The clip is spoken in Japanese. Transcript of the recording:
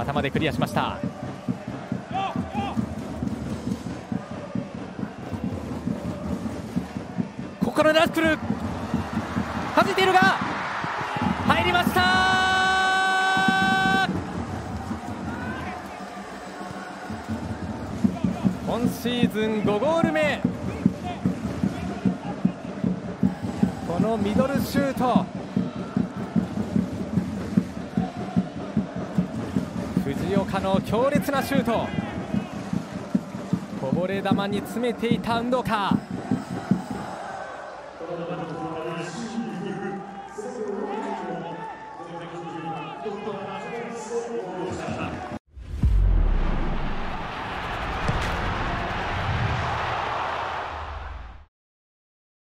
頭でクリアしました。ここからラックル。弾いているが入りました。今シーズン5ゴール目。このミドルシュート。藤岡の強烈なシュート。こぼれ球に詰めていた運動か。